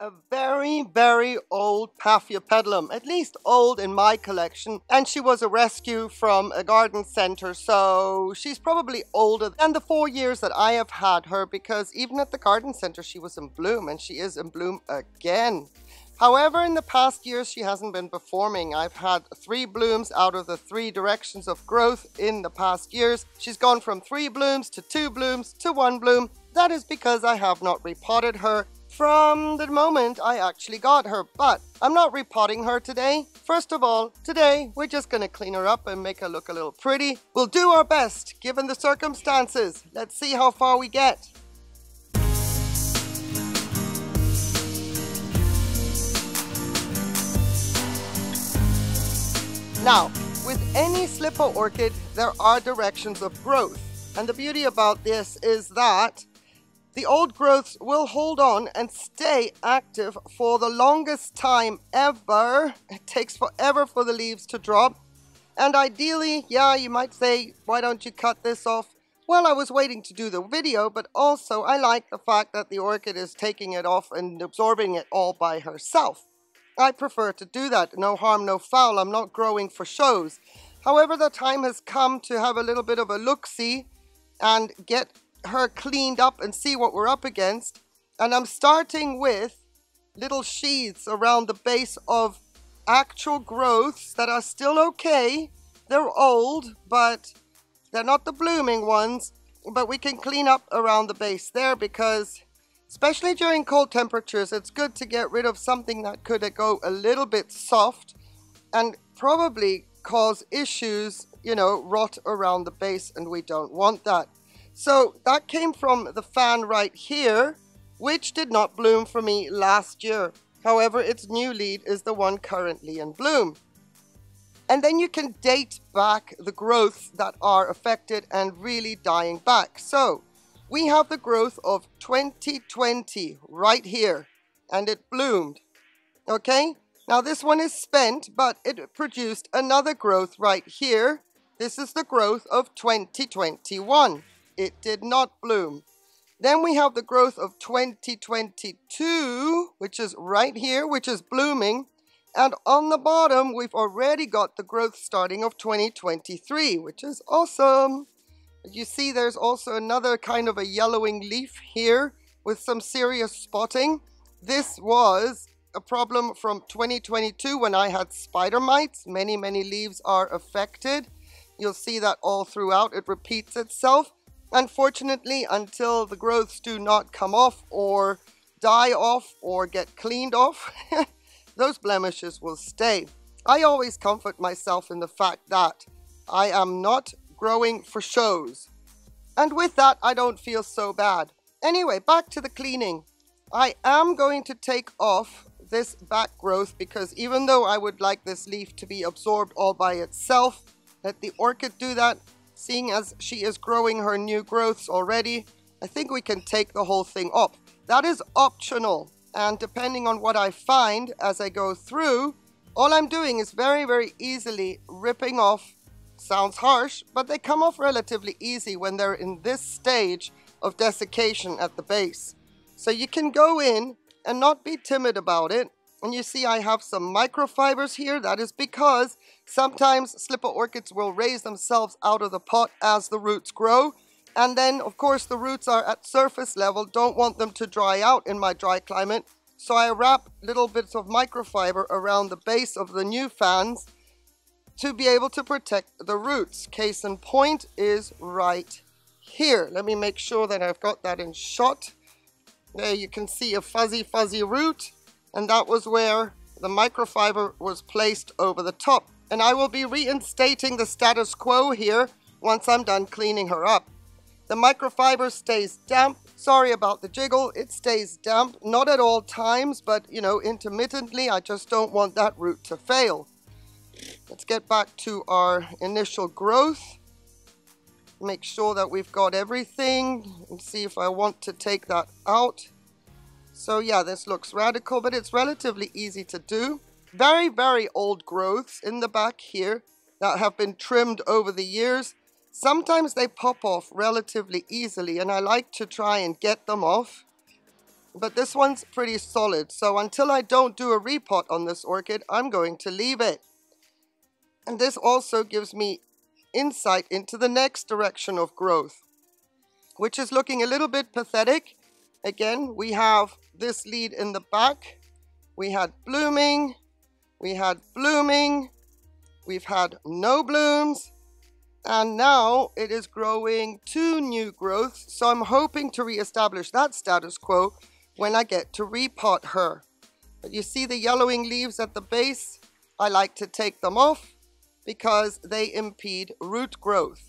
a very, very old Paphiopedilum, at least old in my collection. And she was a rescue from a garden center, so she's probably older than the four years that I have had her because even at the garden center, she was in bloom and she is in bloom again. However, in the past years, she hasn't been performing. I've had three blooms out of the three directions of growth in the past years. She's gone from three blooms to two blooms to one bloom. That is because I have not repotted her from the moment I actually got her. But I'm not repotting her today. First of all, today we're just to clean her up and make her look a little pretty. We'll do our best given the circumstances. Let's see how far we get. Now, with any slipper orchid, there are directions of growth. And the beauty about this is that the old growths will hold on and stay active for the longest time ever. It takes forever for the leaves to drop. And ideally, yeah, you might say, why don't you cut this off? Well, I was waiting to do the video, but also I like the fact that the orchid is taking it off and absorbing it all by herself. I prefer to do that. No harm, no foul. I'm not growing for shows. However, the time has come to have a little bit of a look-see and get her cleaned up and see what we're up against. And I'm starting with little sheaths around the base of actual growths that are still okay. They're old, but they're not the blooming ones. But we can clean up around the base there because Especially during cold temperatures, it's good to get rid of something that could go a little bit soft and probably cause issues, you know, rot around the base and we don't want that. So that came from the fan right here, which did not bloom for me last year. However, its new lead is the one currently in bloom. And then you can date back the growths that are affected and really dying back. So we have the growth of 2020 right here and it bloomed okay now this one is spent but it produced another growth right here this is the growth of 2021 it did not bloom then we have the growth of 2022 which is right here which is blooming and on the bottom we've already got the growth starting of 2023 which is awesome you see there's also another kind of a yellowing leaf here with some serious spotting. This was a problem from 2022 when I had spider mites. Many, many leaves are affected. You'll see that all throughout. It repeats itself. Unfortunately, until the growths do not come off or die off or get cleaned off, those blemishes will stay. I always comfort myself in the fact that I am not growing for shows. And with that, I don't feel so bad. Anyway, back to the cleaning. I am going to take off this back growth because even though I would like this leaf to be absorbed all by itself, let the orchid do that. Seeing as she is growing her new growths already, I think we can take the whole thing off. That is optional. And depending on what I find as I go through, all I'm doing is very, very easily ripping off Sounds harsh, but they come off relatively easy when they're in this stage of desiccation at the base. So you can go in and not be timid about it. And you see I have some microfibers here. That is because sometimes slipper orchids will raise themselves out of the pot as the roots grow. And then, of course, the roots are at surface level. Don't want them to dry out in my dry climate. So I wrap little bits of microfiber around the base of the new fans to be able to protect the roots. Case in point is right here. Let me make sure that I've got that in shot. There you can see a fuzzy, fuzzy root. And that was where the microfiber was placed over the top. And I will be reinstating the status quo here once I'm done cleaning her up. The microfiber stays damp. Sorry about the jiggle. It stays damp, not at all times, but you know, intermittently. I just don't want that root to fail. Let's get back to our initial growth. Make sure that we've got everything and see if I want to take that out. So yeah, this looks radical, but it's relatively easy to do. Very, very old growths in the back here that have been trimmed over the years. Sometimes they pop off relatively easily and I like to try and get them off. but this one's pretty solid. So until I don't do a repot on this orchid, I'm going to leave it. And this also gives me insight into the next direction of growth, which is looking a little bit pathetic. Again, we have this lead in the back. We had blooming, we had blooming, we've had no blooms, and now it is growing two new growths. So I'm hoping to reestablish that status quo when I get to repot her. But you see the yellowing leaves at the base? I like to take them off because they impede root growth.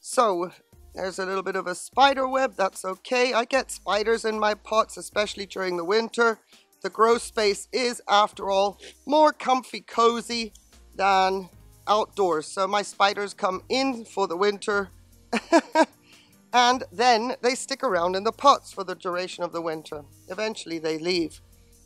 So there's a little bit of a spider web, that's okay. I get spiders in my pots, especially during the winter. The grow space is, after all, more comfy cozy than outdoors. So my spiders come in for the winter and then they stick around in the pots for the duration of the winter. Eventually they leave.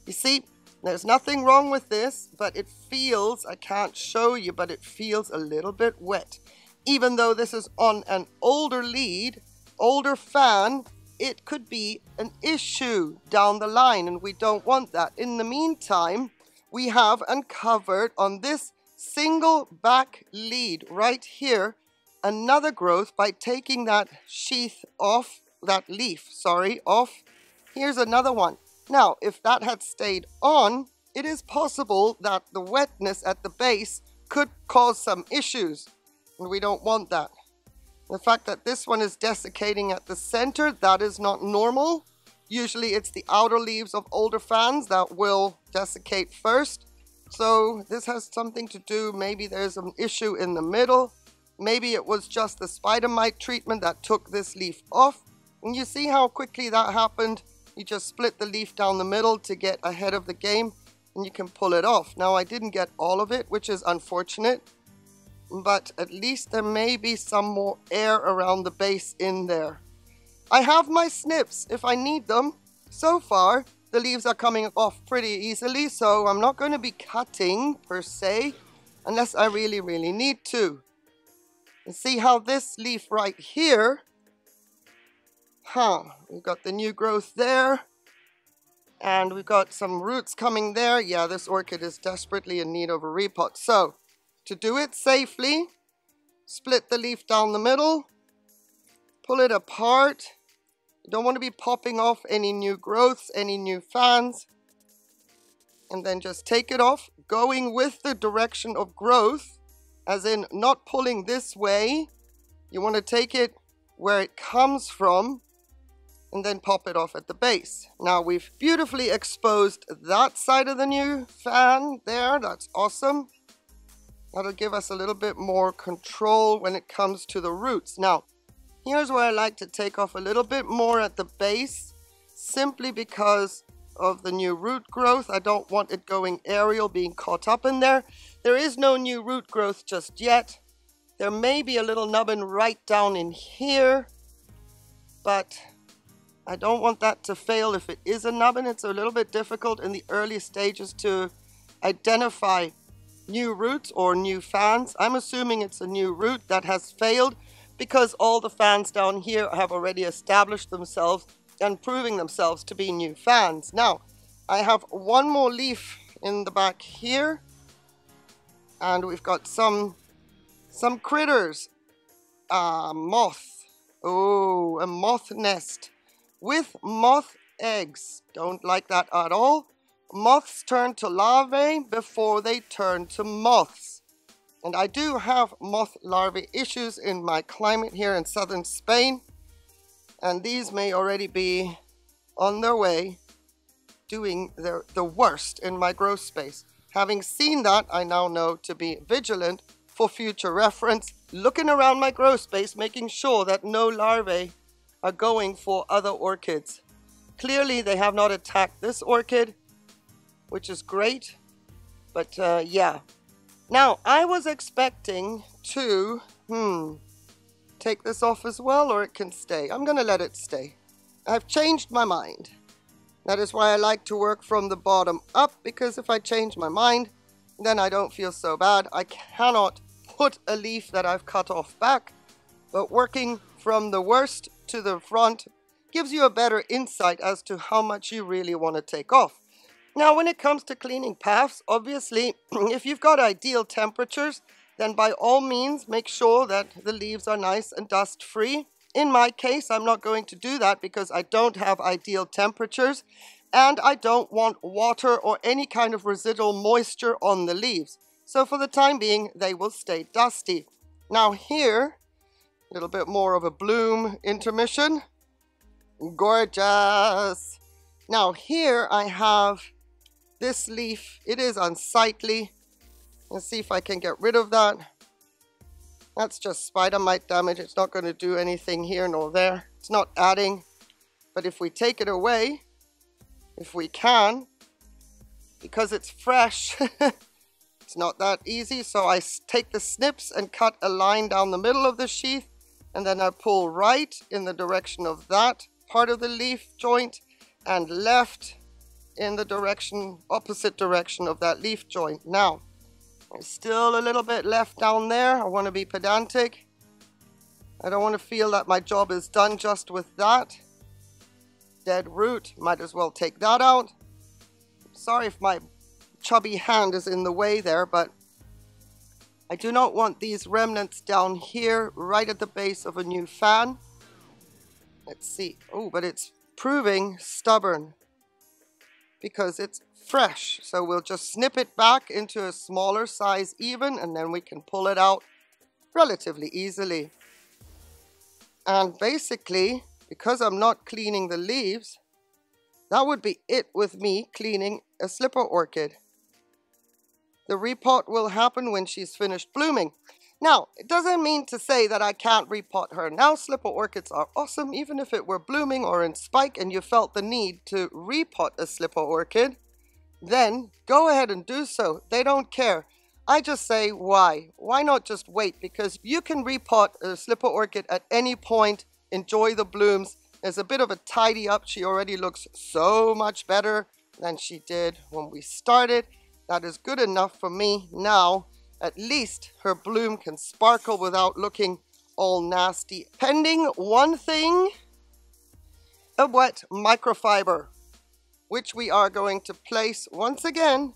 You see, there's nothing wrong with this, but it feels, I can't show you, but it feels a little bit wet. Even though this is on an older lead, older fan, it could be an issue down the line and we don't want that. In the meantime, we have uncovered on this single back lead right here another growth by taking that sheath off, that leaf, sorry, off. Here's another one. Now, if that had stayed on, it is possible that the wetness at the base could cause some issues, and we don't want that. The fact that this one is desiccating at the center, that is not normal. Usually it's the outer leaves of older fans that will desiccate first. So this has something to do, maybe there's an issue in the middle. Maybe it was just the spider mite treatment that took this leaf off. And you see how quickly that happened? You just split the leaf down the middle to get ahead of the game and you can pull it off. Now I didn't get all of it, which is unfortunate, but at least there may be some more air around the base in there. I have my snips if I need them. So far, the leaves are coming off pretty easily, so I'm not going to be cutting per se, unless I really, really need to. And see how this leaf right here Huh, we've got the new growth there. And we've got some roots coming there. Yeah, this orchid is desperately in need of a repot. So, to do it safely, split the leaf down the middle, pull it apart. You don't want to be popping off any new growths, any new fans. And then just take it off, going with the direction of growth, as in not pulling this way. You want to take it where it comes from and then pop it off at the base. Now we've beautifully exposed that side of the new fan there. That's awesome. That'll give us a little bit more control when it comes to the roots. Now, here's where I like to take off a little bit more at the base, simply because of the new root growth. I don't want it going aerial, being caught up in there. There is no new root growth just yet. There may be a little nubbin right down in here, but I don't want that to fail if it is a nubbin. It's a little bit difficult in the early stages to identify new roots or new fans. I'm assuming it's a new root that has failed because all the fans down here have already established themselves and proving themselves to be new fans. Now, I have one more leaf in the back here and we've got some some critters. Ah, moth. Oh, a moth nest with moth eggs. Don't like that at all. Moths turn to larvae before they turn to moths. And I do have moth larvae issues in my climate here in southern Spain. And these may already be on their way doing their, the worst in my growth space. Having seen that, I now know to be vigilant for future reference, looking around my growth space, making sure that no larvae are going for other orchids. Clearly they have not attacked this orchid, which is great, but uh, yeah. Now, I was expecting to, hmm, take this off as well or it can stay. I'm going to let it stay. I've changed my mind. That is why I like to work from the bottom up because if I change my mind, then I don't feel so bad. I cannot put a leaf that I've cut off back, but working from the worst to the front gives you a better insight as to how much you really want to take off. Now, when it comes to cleaning paphs, obviously, if you've got ideal temperatures, then by all means, make sure that the leaves are nice and dust-free. In my case, I'm not going to do that because I don't have ideal temperatures and I don't want water or any kind of residual moisture on the leaves. So for the time being, they will stay dusty. Now here, a little bit more of a bloom intermission. Gorgeous. Now here I have this leaf. It is unsightly. Let's see if I can get rid of that. That's just spider mite damage. It's not going to do anything here nor there. It's not adding. But if we take it away, if we can, because it's fresh, it's not that easy. So I take the snips and cut a line down the middle of the sheath. And then I pull right in the direction of that part of the leaf joint and left in the direction, opposite direction of that leaf joint. Now, there's still a little bit left down there. I want to be pedantic. I don't want to feel that my job is done just with that. Dead root, might as well take that out. Sorry if my chubby hand is in the way there, but I do not want these remnants down here right at the base of a new fan. Let's see. Oh, but it's proving stubborn because it's fresh. So we'll just snip it back into a smaller size even and then we can pull it out relatively easily. And basically, because I'm not cleaning the leaves, that would be it with me cleaning a slipper orchid. The repot will happen when she's finished blooming. Now, it doesn't mean to say that I can't repot her. Now, slipper orchids are awesome, even if it were blooming or in spike and you felt the need to repot a slipper orchid then go ahead and do so. They don't care. I just say why? Why not just wait? Because you can repot a slipper orchid at any point, enjoy the blooms. There's a bit of a tidy up. She already looks so much better than she did when we started. That is good enough for me. Now, at least her bloom can sparkle without looking all nasty. Pending one thing, a wet microfiber which we are going to place once again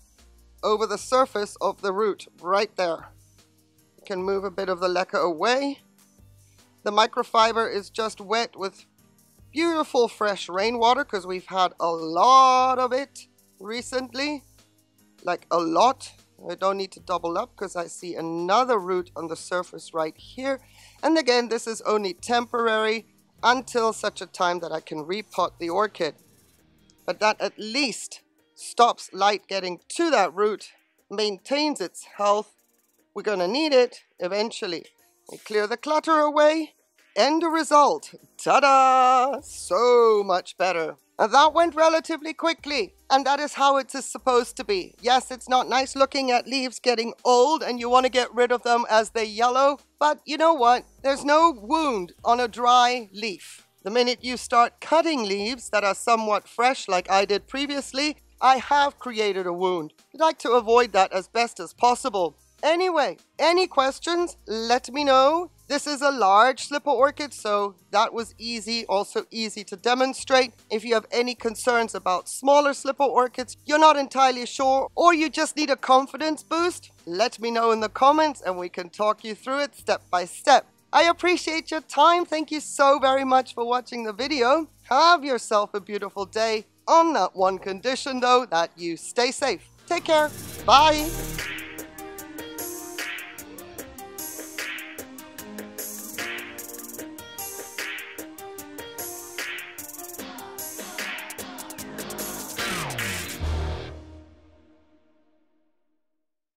over the surface of the root right there. You can move a bit of the leca away. The microfiber is just wet with beautiful fresh rainwater because we've had a lot of it recently. Like a lot. I don't need to double up because I see another root on the surface right here. And again, this is only temporary until such a time that I can repot the orchid but that at least stops light getting to that root, maintains its health. We're going to need it eventually. We clear the clutter away, end result, ta-da! So much better. That went relatively quickly, and that is how it is supposed to be. Yes, it's not nice looking at leaves getting old and you want to get rid of them as they yellow, but you know what? There's no wound on a dry leaf. The minute you start cutting leaves that are somewhat fresh like I did previously, I have created a wound. I'd like to avoid that as best as possible. Anyway, any questions, let me know. This is a large slipper orchid, so that was easy, also easy to demonstrate. If you have any concerns about smaller slipper orchids, you're not entirely sure, or you just need a confidence boost, let me know in the comments and we can talk you through it step by step. I appreciate your time. Thank you so very much for watching the video. Have yourself a beautiful day. On that one condition though, that you stay safe. Take care. Bye.